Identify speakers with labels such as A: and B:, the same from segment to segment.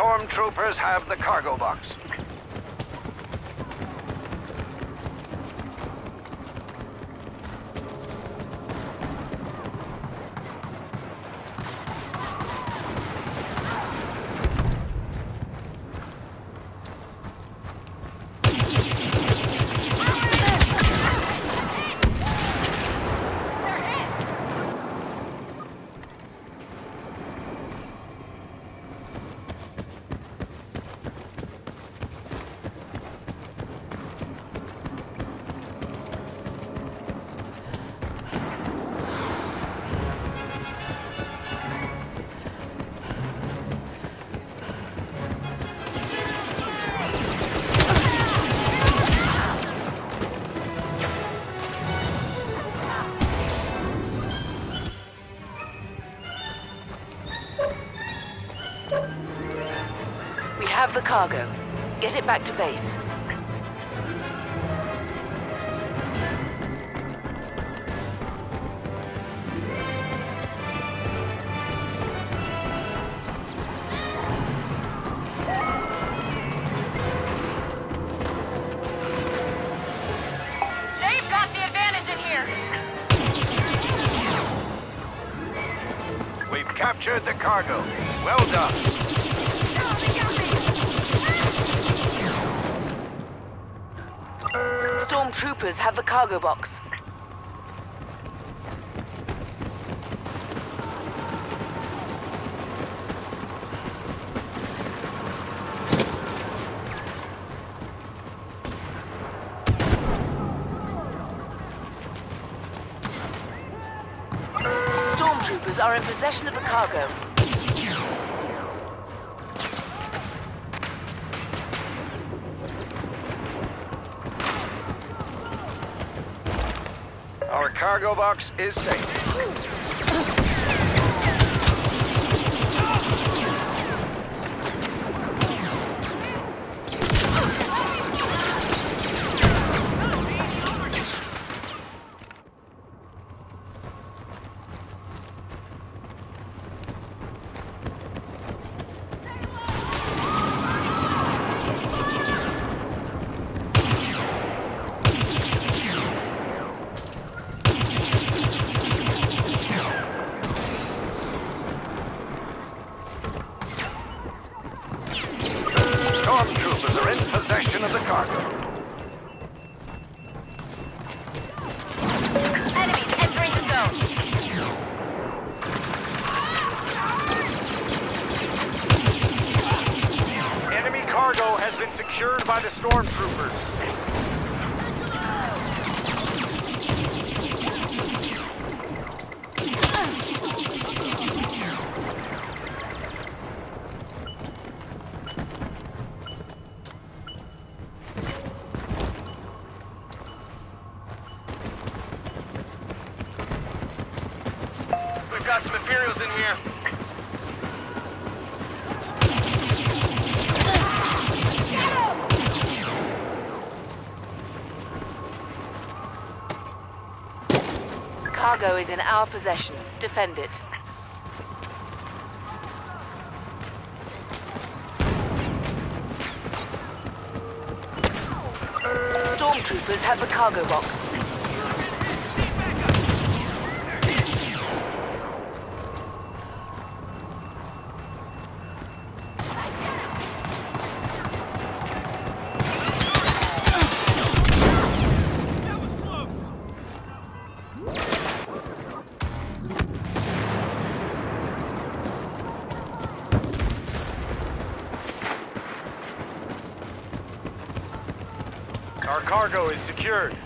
A: Stormtroopers have the cargo box.
B: Have the cargo. Get it back to base.
C: They've got the advantage in here.
A: We've captured the cargo. Well done.
B: Stormtroopers have the cargo box. Stormtroopers are in possession of the cargo.
A: Our cargo box is safe. Stormtroopers are in possession of the cargo.
C: Enemies entering the zone.
A: Enemy cargo has been secured by the stormtroopers.
D: Here.
B: Cargo is in our possession. Defend it. Stormtroopers have the cargo box.
D: Our cargo is secured.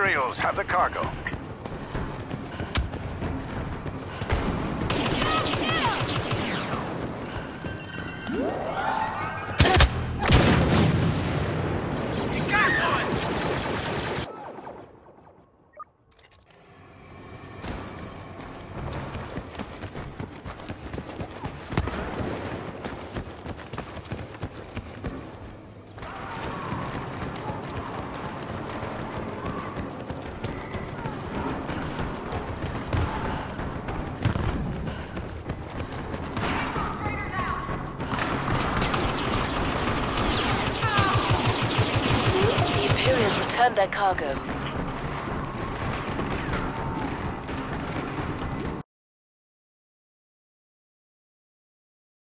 A: Materials have the cargo.
B: Returned their cargo.